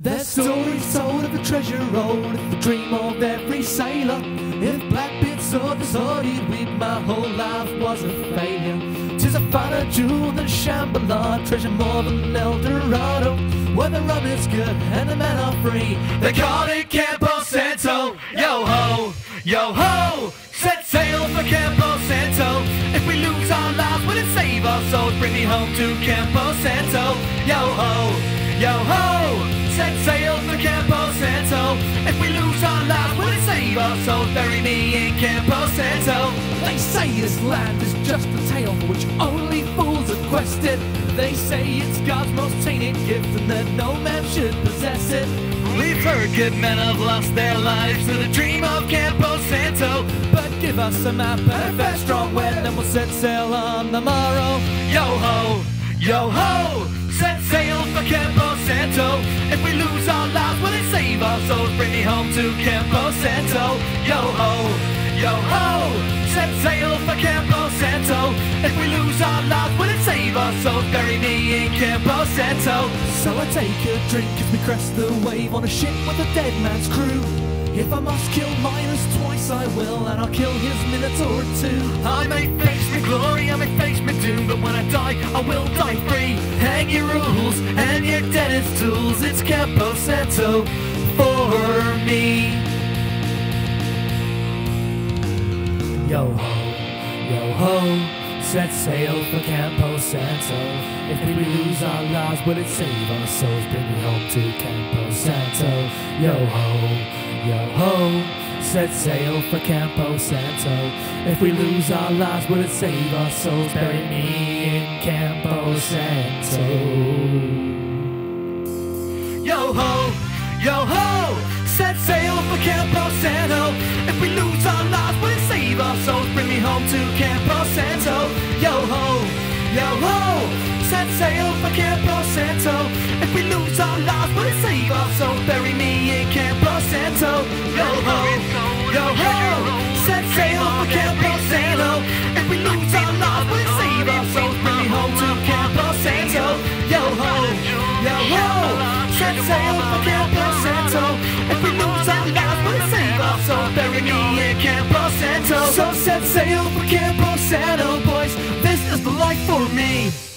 Their stories told of a treasure road, the dream of every sailor. If black Blackbeard saw decided with my whole life was a failure. Tis a finer jewel than Shambhala, treasure more than El Dorado. Where the rum is good and the men are free. They call it Campo Santo. Yo ho, yo ho, set sail for Campo Santo. If we lose our lives, will it save our souls? Bring me home to Campo Santo. Yo ho, yo ho, set sail for Campo Santo. If we lose our lives, will it save our souls? Bury me in Campo Santo. They say this land is just a tale for which only fools have quested. They say it's God's most tainted gift and that no man should possess it. We've heard good men have lost their lives to the dream of Campo Santo. But give us a map and a fair strong wind and we'll set sail on the morrow. Yo ho, yo ho, we lose our lives, will it save our souls? Bring me home to Campo Santo. Yo ho, yo ho, set sail for Campo Santo. If we lose our lives, will it save our souls? Bury me in Campo Santo. So I take a drink as we crest the wave on a ship with a dead man's crew. If I must kill Minos twice, I will, and I'll kill his Minotaur too. I may face my glory, I may face my doom, but when I die, I will die free. Deadest tools. It's Campo Santo for me. Yo ho, yo ho, set sail for Campo Santo. If we lose our lives, will it save our souls? Bring me home to Campo Santo. Yo ho, yo ho, set sail for Campo Santo. If we lose our lives, will it save our souls? Bury me in Campo Santo. Yo ho, yo ho, set sail for Campo Santo. If we lose our lives, will it save our souls? Bring me home to Campo Santo. Yo ho, yo ho, set sail for Campo Santo. If we lose our lives, will it save our souls? Bury me in Campo Santo. Yo ho, yo ho, set sail for Campo Santo. If we lose our like a sail for Campo Santo. If we lose our lives, we'll save our soul. Bury me in Campo Santo. So set sail for Campo Santo, boys. This is the life for me.